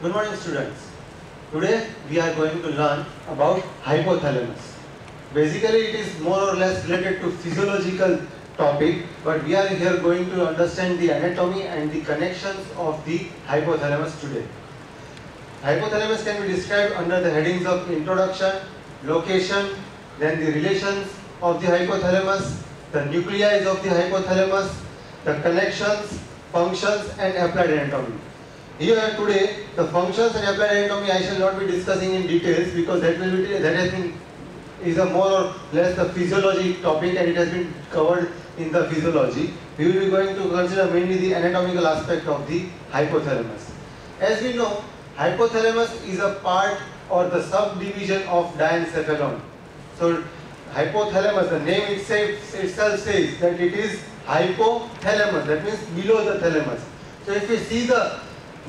Good morning students. Today we are going to learn about hypothalamus. Basically it is more or less related to physiological topic but we are here going to understand the anatomy and the connections of the hypothalamus today. Hypothalamus can be described under the headings of introduction, location, then the relations of the hypothalamus, the nuclei of the hypothalamus, the connections, functions and applied anatomy. Here today the functions and applied anatomy I shall not be discussing in details because that will be that has been is a more or less the physiology topic and it has been covered in the physiology. We will be going to consider mainly the anatomical aspect of the hypothalamus. As we know, hypothalamus is a part or the subdivision of diencephalon. So hypothalamus, the name itself, itself says that it is hypothalamus, that means below the thalamus. So if we see the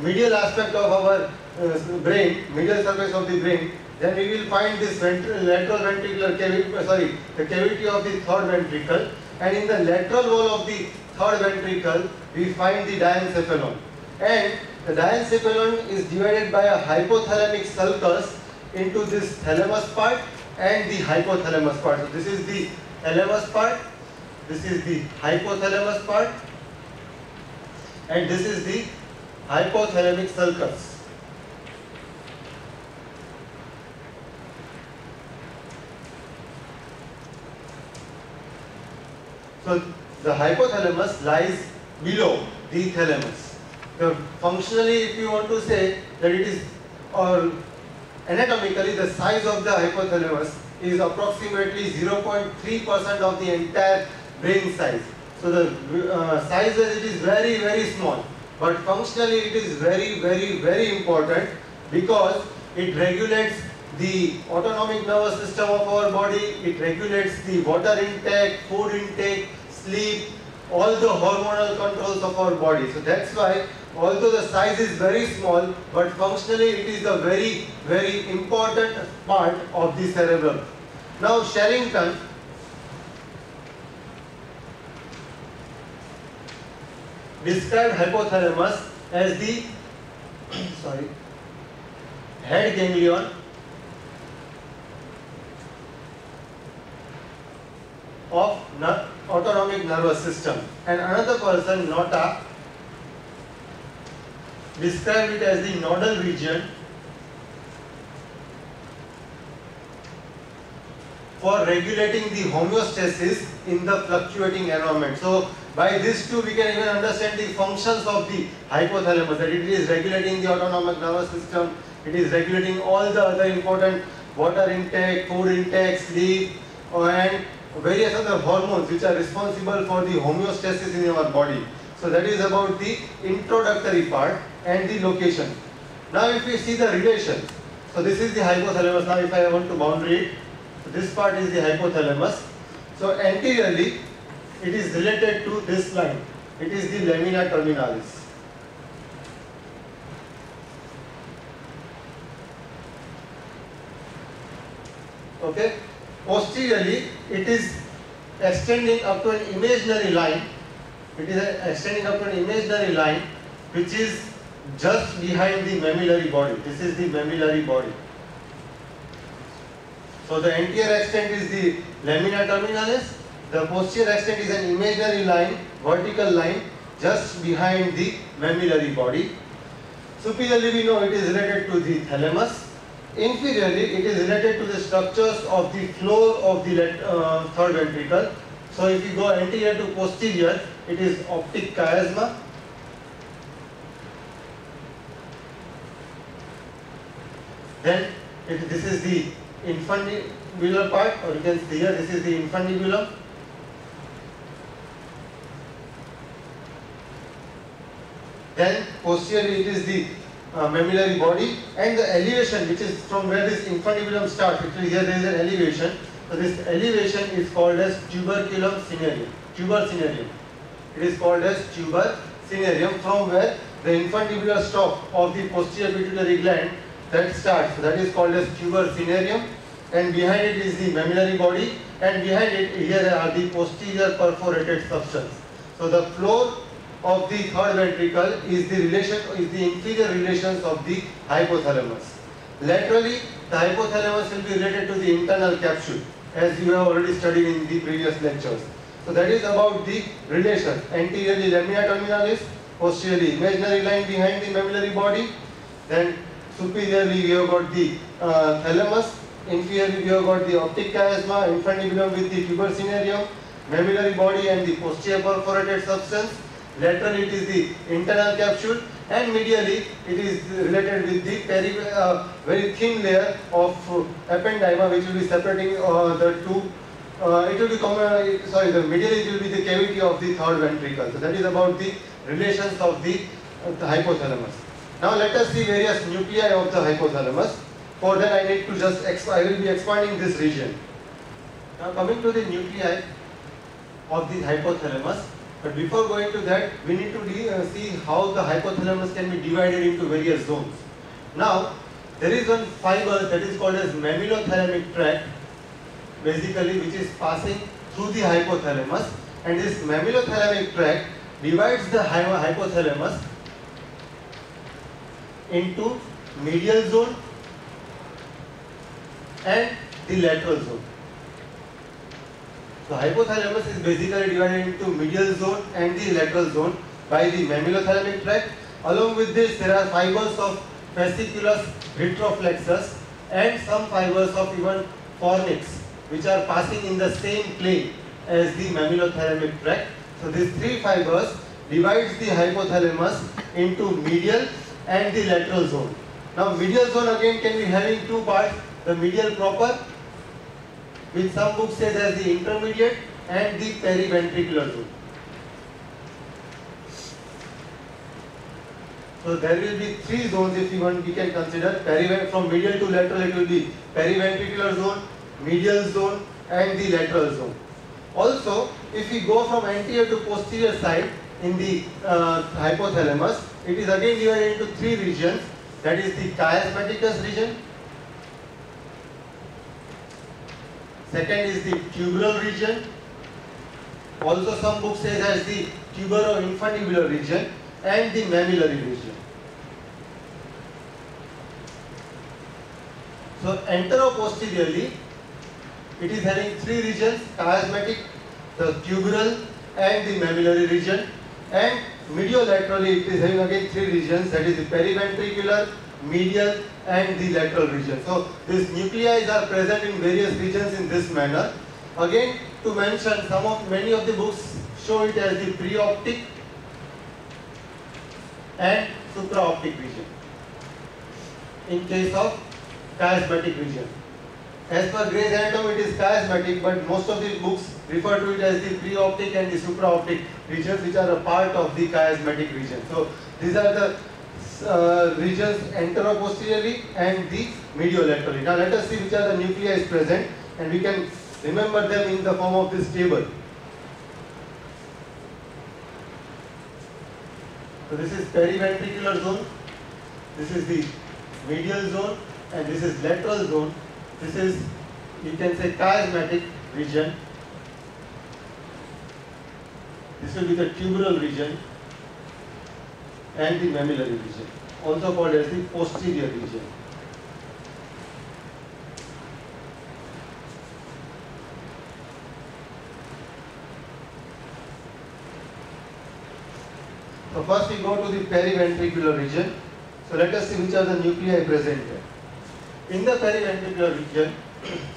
medial aspect of our uh, brain, medial surface of the brain, then we will find this lateral ventricular cavity, uh, sorry, the cavity of the third ventricle and in the lateral wall of the third ventricle we find the diencephalon and the diencephalon is divided by a hypothalamic sulcus into this thalamus part and the hypothalamus part. So this is the thalamus part, this is the hypothalamus part and this is the hypothalamic sulcus. So the hypothalamus lies below the thalamus. So functionally if you want to say that it is or anatomically the size of the hypothalamus is approximately 0.3% of the entire brain size. So the uh, size it is very very small but functionally it is very very very important because it regulates the autonomic nervous system of our body, it regulates the water intake, food intake, sleep, all the hormonal controls of our body. So that's why although the size is very small but functionally it is a very very important part of the cerebrum. Now Sherrington described hypothalamus as the sorry head ganglion of autonomic nervous system and another person Nauta described it as the nodal region for regulating the homeostasis in the fluctuating environment. So by this too we can even understand the functions of the hypothalamus that it is regulating the autonomic nervous system, it is regulating all the other important water intake, food intake, sleep uh, and various other hormones which are responsible for the homeostasis in our body. So that is about the introductory part and the location. Now if we see the relation, so this is the hypothalamus. Now if I want to boundary it, so this part is the hypothalamus. So anteriorly, it is related to this line. It is the lamina terminalis. Okay. Posteriorly, it is extending up to an imaginary line. It is extending up to an imaginary line which is just behind the mammillary body. This is the mammillary body. So the anterior extent is the lamina terminalis. The posterior extent is an imaginary line, vertical line just behind the mammillary body. Superiorly we know it is related to the thalamus Inferiorly, it is related to the structures of the floor of the uh, third ventricle. So if you go anterior to posterior, it is optic chiasma. Then it, this is the infundibular part, or you can see here, this is the infundibulum. Then posteriorly it is the uh, mammillary body and the elevation which is from where this infundibulum starts. Here there is an elevation. So this elevation is called as tuberculum cinereum tuber cinereum it is called as tuber cinereum from where the infundibular stalk of the posterior pituitary gland that starts. So that is called as tuber cinereum and behind it is the mammillary body. And behind it here are the posterior perforated substance. So the floor of the third ventricle is the relation is the inferior relations of the hypothalamus. Laterally, the hypothalamus will be related to the internal capsule as you have already studied in the previous lectures. So that is about the relation. Anteriorly lamina terminalis, posteriorly imaginary line behind the mammillary body. Then superiorly we have got the uh, thalamus, inferiorly we have got the optic chiasma, infundibulum with the tuber cinereum, mammillary body and the posterior perforated substance. Laterally it is the internal capsule and medially it is related with the peri uh, very thin layer of uh, ependyma which will be separating uh, the two uh, it will be common, sorry the medially it will be the cavity of the third ventricle. So that is about the relations of the, the hypothalamus. Now let us see various nuclei of the hypothalamus. For that I need to just I will be expanding this region. Now coming to the nuclei of the hypothalamus but before going to that, we need to uh, see how the hypothalamus can be divided into various zones. Now, there is one fiber that is called as mammillothalamic tract, basically which is passing through the hypothalamus and this mammillothalamic tract divides the hypothalamus into medial zone and the lateral zone. So hypothalamus is basically divided into medial zone and the lateral zone by the mammillothalamic tract. Along with this, there are fibers of fasciculus retroflexus and some fibers of even fornix which are passing in the same plane as the mammillothalamic tract. So these three fibers divides the hypothalamus into medial and the lateral zone. Now medial zone again can be having two parts, the medial proper which some books says as the intermediate and the periventricular zone. So there will be three zones if you want we can consider from medial to lateral it will be periventricular zone, medial zone and the lateral zone. Also if we go from anterior to posterior side in the uh, hypothalamus it is again divided into three regions that is the chiasmaticus region, Second is the tuberal region. Also some books say as the tubero-infundibular region and the mammillary region. So antero-posteriorly, it is having three regions, chiasmatic, the tuberal and the mammillary region and mediolaterally it is having again three regions that is the periventricular, medial and the lateral region. So these nuclei are present in various regions in this manner. Again to mention some of many of the books show it as the preoptic and supraoptic region in case of chiasmatic region. As per Gray's anatomy it is chiasmatic but most of the books refer to it as the preoptic and the supraoptic regions which are a part of the chiasmatic region. So these are the uh, regions anteroposteriorly and the mediolaterally. Now let us see which are the nuclei present and we can remember them in the form of this table. So this is periventricular zone, this is the medial zone and this is lateral zone. This is you can say chiasmatic region. This will be the tuberal region and the mammillary region, also called as the posterior region. So first we go to the periventricular region. So let us see which are the nuclei present here. In the periventricular region,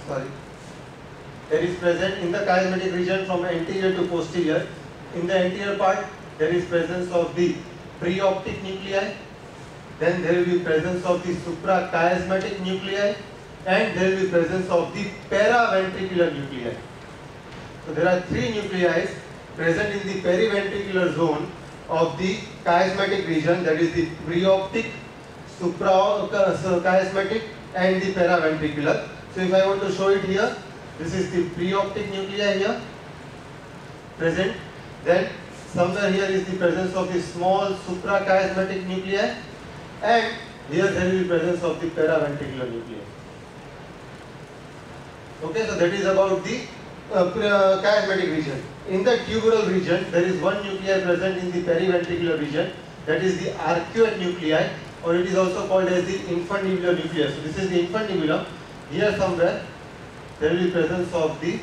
sorry, there is present in the chiasmatic region from anterior to posterior. In the anterior part, there is presence of the preoptic nuclei, then there will be presence of the suprachiasmatic nuclei and there will be presence of the paraventricular nuclei. So there are three nuclei present in the periventricular zone of the chiasmatic region that is the preoptic, suprachiasmatic and the paraventricular. So if I want to show it here, this is the preoptic nuclei here present. Then Somewhere here is the presence of the small suprachiasmatic nuclei and here there will be presence of the paraventricular nuclei. Okay, so that is about the uh, chiasmatic region. In the tuberal region, there is one nuclei present in the periventricular region, that is the arcuate nuclei, or it is also called as the infundibular nucleus. So this is the infundibulum. Here somewhere, there will be presence of the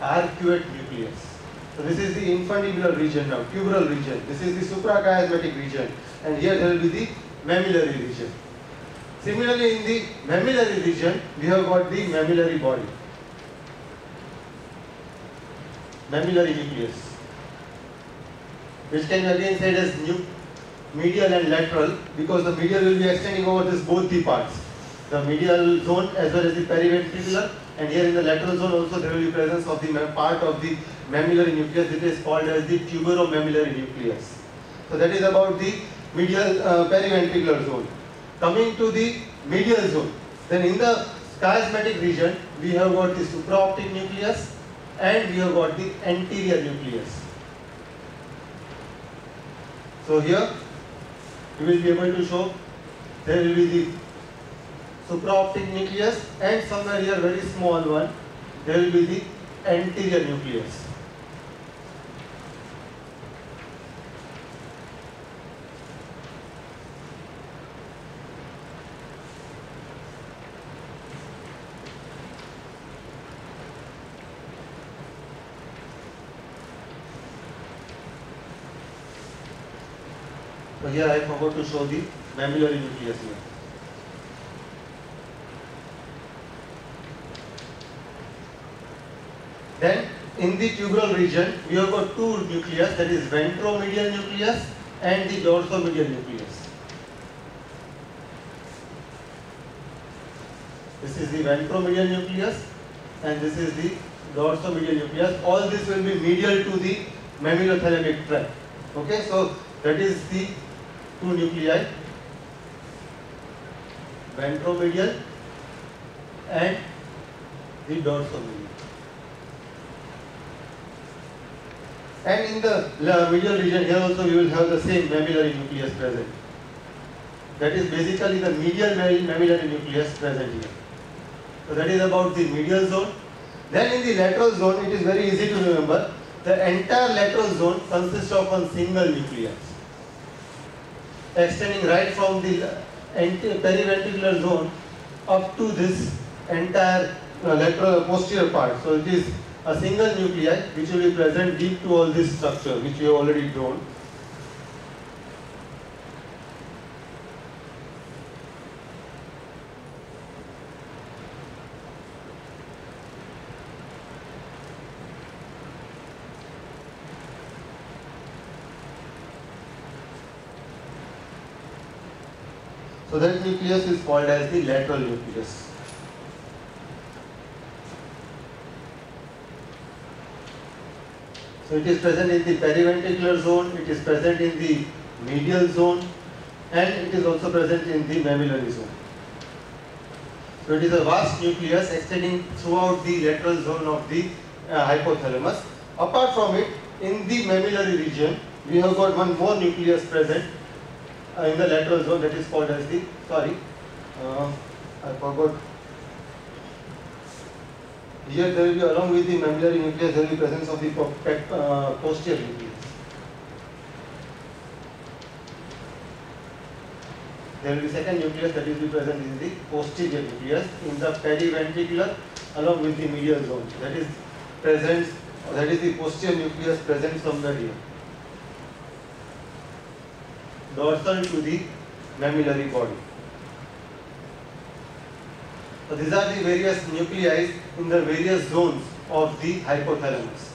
arcuate nucleus. So this is the infundibular region now, tuberal region. This is the suprachiasmatic region, and here there will be the mammillary region. Similarly, in the mammillary region, we have got the mammillary body, mammillary nucleus, which can be again said as medial and lateral because the medial will be extending over this both the parts, the medial zone as well as the periventricular, and here in the lateral zone also there will be presence of the part of the mammillary nucleus. It is called as the tuberomammillary nucleus. So that is about the medial uh, periventricular zone. Coming to the medial zone, then in the chiasmatic region, we have got the supraoptic nucleus and we have got the anterior nucleus. So here, you will be able to show there will be the supraoptic nucleus and somewhere here very small one, there will be the anterior nucleus. So here I forgot to show the mammillary nucleus here. Then in the tuberal region we have got two nucleus that is ventromedial nucleus and the dorsomedial nucleus. This is the ventromedial nucleus and this is the dorsomedial nucleus. All this will be medial to the mammillothalamic tract. Okay, so that is the two nuclei, ventromedial and the dorsomedial. And in the medial region here also we will have the same mammillary nucleus present. That is basically the medial mammillary nucleus present here. So that is about the medial zone. Then in the lateral zone it is very easy to remember. The entire lateral zone consists of one single nucleus extending right from the periventricular zone up to this entire uh, lateral posterior part. So it is a single nuclei which will be present deep to all this structure which we have already drawn. So that nucleus is called as the lateral nucleus. So it is present in the periventricular zone, it is present in the medial zone and it is also present in the mammillary zone. So it is a vast nucleus extending throughout the lateral zone of the uh, hypothalamus. Apart from it, in the mammillary region, we have got one more nucleus present uh, in the lateral zone that is called as the, sorry, uh, I forgot. Here there will be along with the mammillary nucleus, there will be presence of the uh, posterior nucleus. There will be second nucleus that will be present in the posterior nucleus in the periventricular along with the medial zone. That is present, that is the posterior nucleus present somewhere here. Dorsal to the mammillary body. So these are the various nuclei in the various zones of the hypothalamus.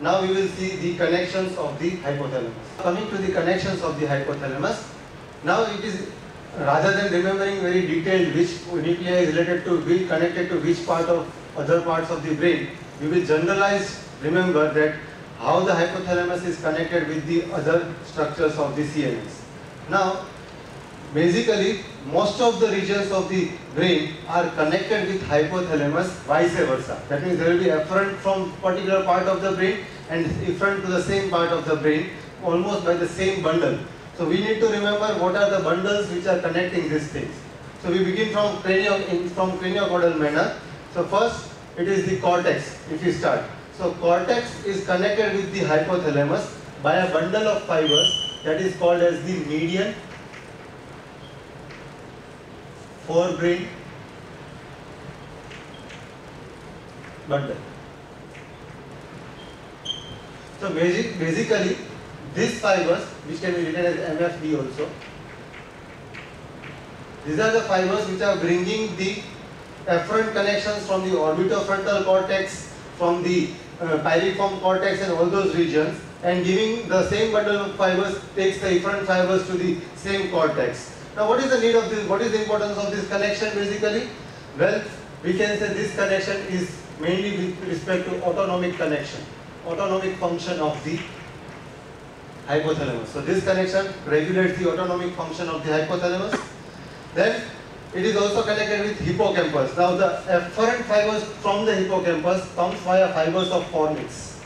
Now we will see the connections of the hypothalamus. Coming to the connections of the hypothalamus, now it is rather than remembering very detailed which nuclei is related to which connected to which part of other parts of the brain, we will generalize remember that how the hypothalamus is connected with the other structures of the CNS. Now basically most of the regions of the brain are connected with hypothalamus vice versa. That means there will be efferent from particular part of the brain and efferent to the same part of the brain almost by the same bundle. So we need to remember what are the bundles which are connecting these things. So we begin from cranial from craniocaudal manner. So first it is the cortex if you start. So cortex is connected with the hypothalamus by a bundle of fibers that is called as the medial forebrain bundle. So basic, basically these fibers which can be written as MFB also these are the fibers which are bringing the afferent connections from the orbitofrontal cortex, from the uh, piriform cortex and all those regions and giving the same bundle of fibers takes the efferent fibers to the same cortex. Now what is the need of this, what is the importance of this connection basically? Well, we can say this connection is mainly with respect to autonomic connection, autonomic function of the hypothalamus. So this connection regulates the autonomic function of the hypothalamus then it is also connected with hippocampus. Now the afferent fibers from the hippocampus comes via fibers of fornix.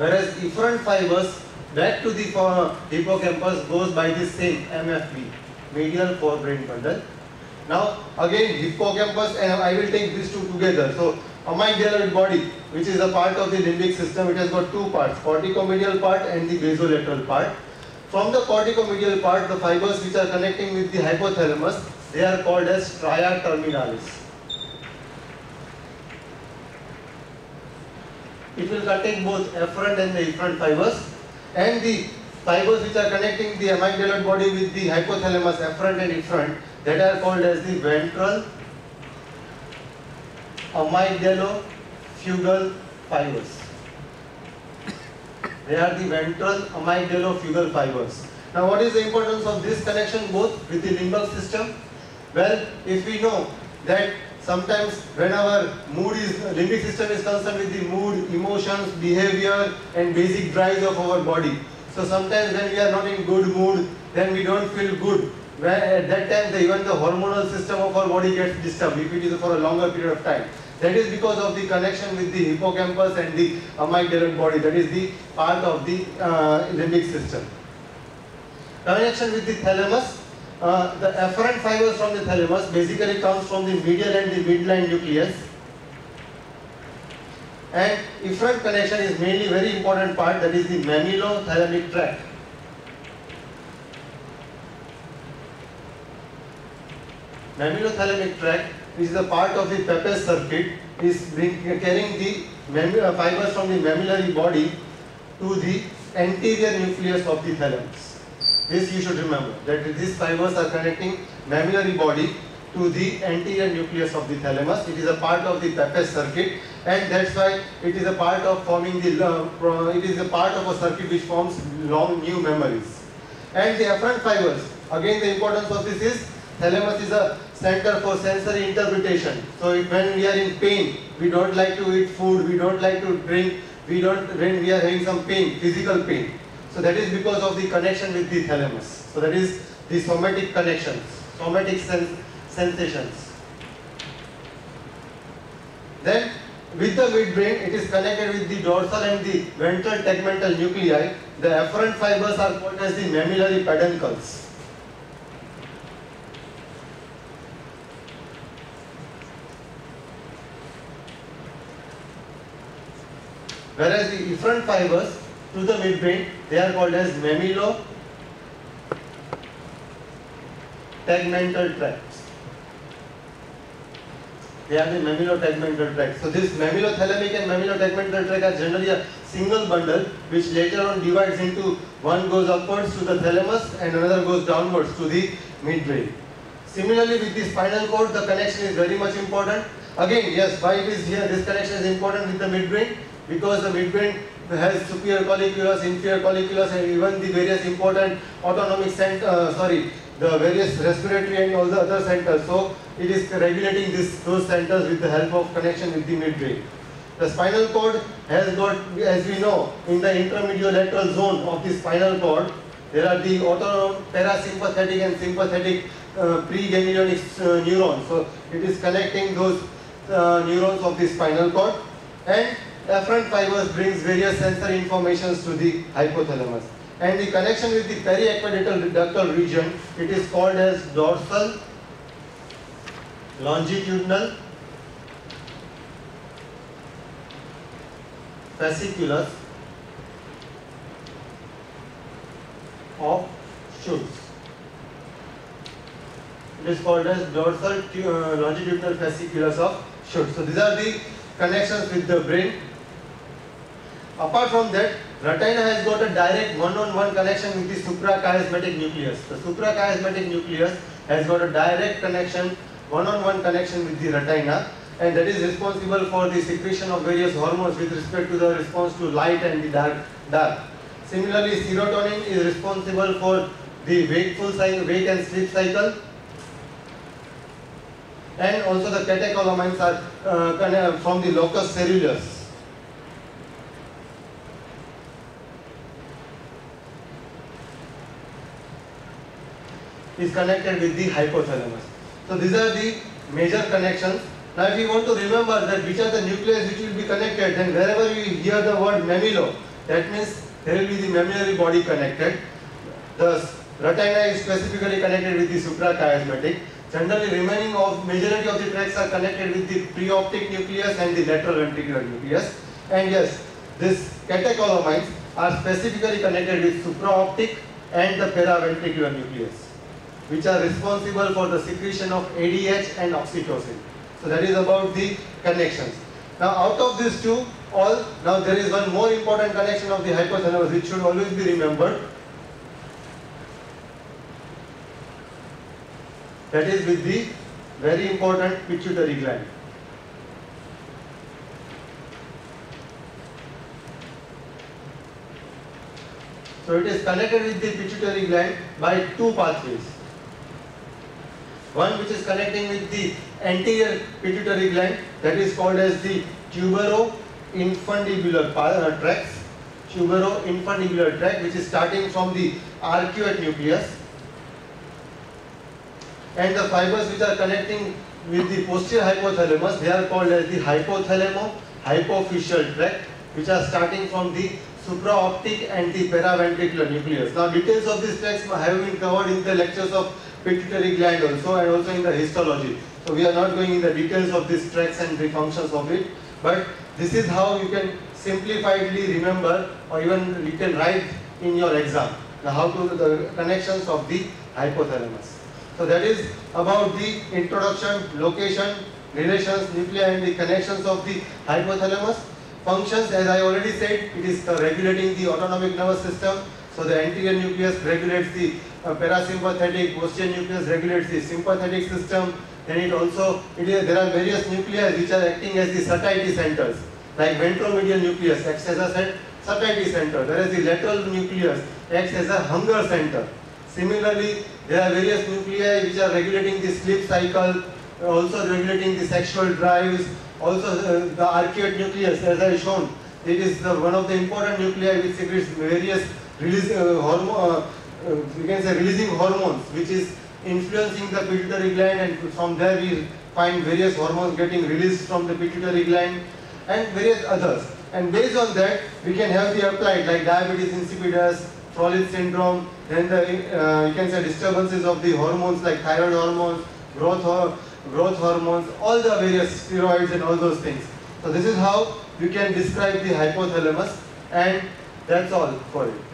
Whereas efferent fibers back to the hippocampus goes by the same MFB, medial forebrain bundle. Now again hippocampus and I will take these two together. So amygdaloid body which is a part of the limbic system it has got two parts, corticomedial part and the basolateral part. From the corticomedial part, the fibers which are connecting with the hypothalamus, they are called as stria terminalis. It will contain both afferent and the efferent fibers and the fibers which are connecting the amygdaloid body with the hypothalamus, afferent and efferent, that are called as the ventral amygdalofugal fibers. They are the ventral amygdalofugal fibers. Now what is the importance of this connection both with the limbic system? Well, if we know that sometimes when our mood is, limbic system is concerned with the mood, emotions, behavior and basic drives of our body. So sometimes when we are not in good mood, then we don't feel good. At that time the, even the hormonal system of our body gets disturbed if it is for a longer period of time. That is because of the connection with the hippocampus and the amygdala body. That is the part of the uh, limbic system. Connection with the thalamus. Uh, the afferent fibers from the thalamus basically comes from the medial and the midline nucleus. And efferent connection is mainly very important part that is the mammillothalamic tract. Mammillothalamic tract which is a part of the Papez circuit, is carrying the uh, fibers from the mammillary body to the anterior nucleus of the thalamus. This you should remember, that these fibers are connecting mammillary body to the anterior nucleus of the thalamus. It is a part of the Papez circuit and that's why it is a part of forming the, uh, it is a part of a circuit which forms long new memories. And the afferent fibers, again the importance of this is, thalamus is a center for sensory interpretation. So if, when we are in pain, we don't like to eat food, we don't like to drink, we don't, when we are having some pain, physical pain. So that is because of the connection with the thalamus. So that is the somatic connections, somatic sens sensations. Then with the midbrain, it is connected with the dorsal and the ventral tegmental nuclei. The afferent fibers are called as the mammillary peduncles. Whereas the efferent fibers to the midbrain, they are called as mammillo tegmental tracts. They are the mammillotegmental tracts. So this mammillothalamic and mammillotegmental tract are generally a single bundle which later on divides into one goes upwards to the thalamus and another goes downwards to the midbrain. Similarly with the spinal cord the connection is very much important. Again yes why it is here this connection is important with the midbrain because the midbrain has superior colliculus, inferior colliculus and even the various important autonomic center, uh, sorry, the various respiratory and all the other centers. So it is regulating this, those centers with the help of connection with the midbrain. The spinal cord has got, as we know, in the intermediolateral zone of the spinal cord, there are the auto parasympathetic and sympathetic uh, preganglionic uh, neurons. So it is connecting those uh, neurons of the spinal cord and afferent fibers brings various sensory informations to the hypothalamus. And the connection with the periaqueductal ductal region, it is called as dorsal, longitudinal, fasciculus of Schütz. It is called as dorsal uh, longitudinal fasciculus of Schütz. So these are the connections with the brain Apart from that, retina has got a direct one-on-one connection with the suprachiasmatic nucleus. The suprachiasmatic nucleus has got a direct connection, one-on-one connection with the retina and that is responsible for the secretion of various hormones with respect to the response to light and the dark. dark. Similarly, serotonin is responsible for the wakeful cycle, wake and sleep cycle and also the catecholamines are uh, from the locus coeruleus. Is connected with the hypothalamus. So these are the major connections. Now if you want to remember that which are the nucleus which will be connected, then wherever you hear the word mammillo, that means there will be the mammillary body connected. The retina is specifically connected with the suprachiasmatic. Generally remaining of majority of the tracts are connected with the preoptic nucleus and the lateral ventricular nucleus. And yes, this catecholamines are specifically connected with supraoptic and the paraventricular nucleus which are responsible for the secretion of ADH and oxytocin. So that is about the connections. Now out of these two, all, now there is one more important connection of the hypothalamus which should always be remembered. That is with the very important pituitary gland. So it is connected with the pituitary gland by two pathways. One which is connecting with the anterior pituitary gland that is called as the tubero-infundibular tract. Tubero-infundibular tract which is starting from the arcuate nucleus and the fibers which are connecting with the posterior hypothalamus they are called as the hypothalamo-hypophyseal tract which are starting from the supraoptic and the paraventricular nucleus. Now details of these tracts have been covered in the lectures of pituitary gland also and also in the histology. So we are not going in the details of these tracts and the functions of it, but this is how you can simplifiedly remember or even you can write in your exam the how to the connections of the hypothalamus. So that is about the introduction, location, relations, nuclei and the connections of the hypothalamus. Functions as I already said, it is regulating the autonomic nervous system. So the anterior nucleus regulates the uh, parasympathetic, posterior nucleus regulates the sympathetic system. Then it also, it is, there are various nuclei which are acting as the satiety centers. Like ventromedial nucleus acts as a sat- satiety center, whereas the lateral nucleus acts as a hunger center. Similarly, there are various nuclei which are regulating the sleep cycle, also regulating the sexual drives, also uh, the arcuate nucleus as I shown. It is the, one of the important nuclei which secretes various release uh, uh, uh, we can say releasing hormones, which is influencing the pituitary gland, and from there we find various hormones getting released from the pituitary gland, and various others. And based on that, we can have the applied like diabetes insipidus, Froelich syndrome, then the uh, you can say disturbances of the hormones like thyroid hormones, growth hor- growth hormones, all the various steroids and all those things. So this is how you can describe the hypothalamus, and that's all for it.